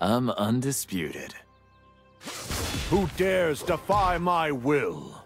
I'm undisputed. Who dares defy my will?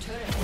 Team's turret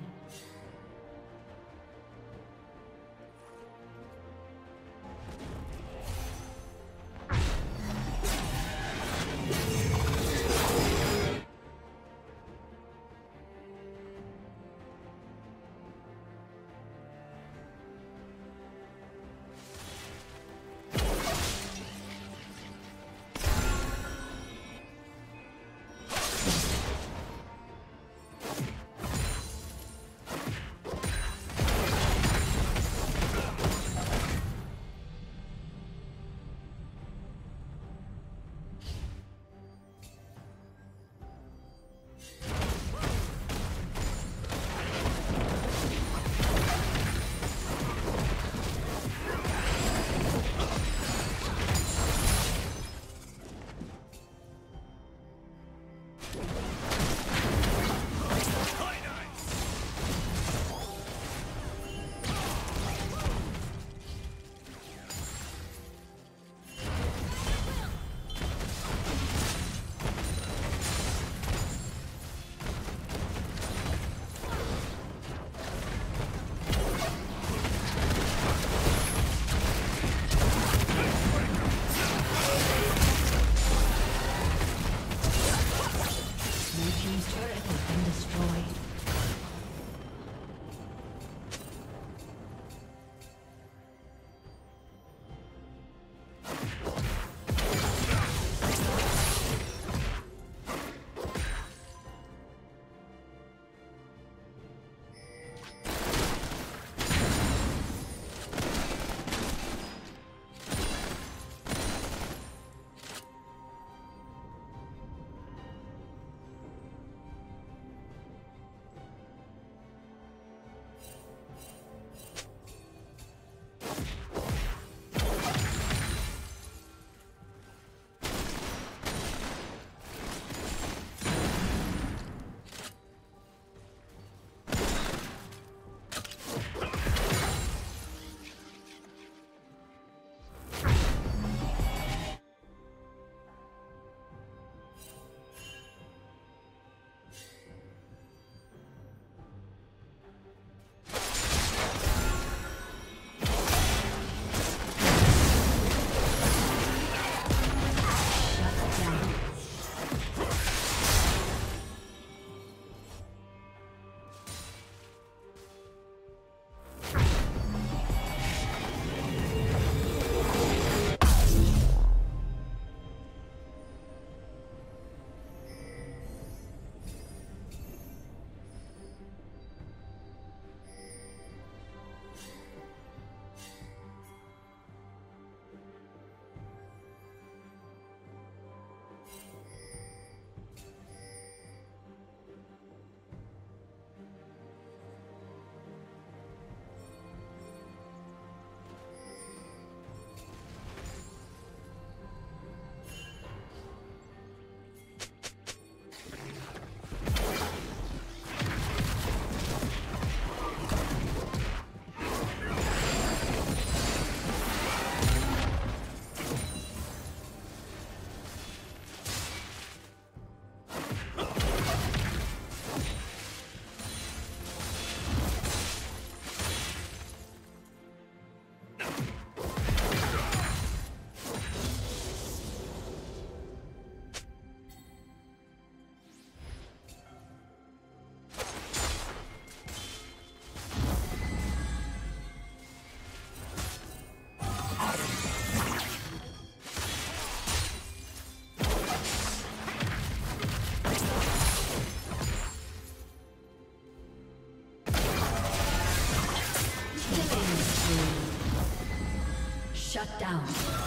Shut down.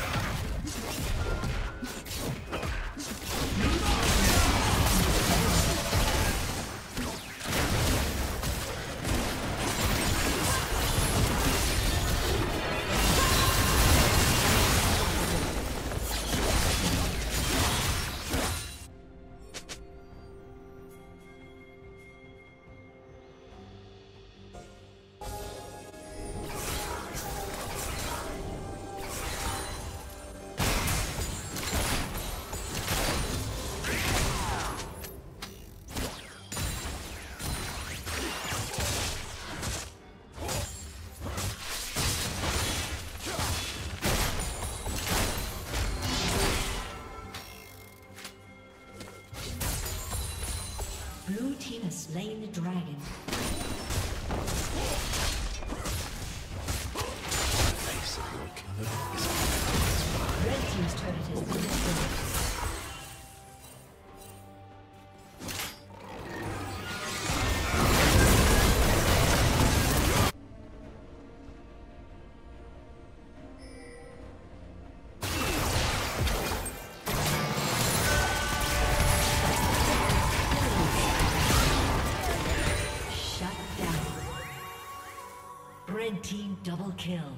Dragon. Kill.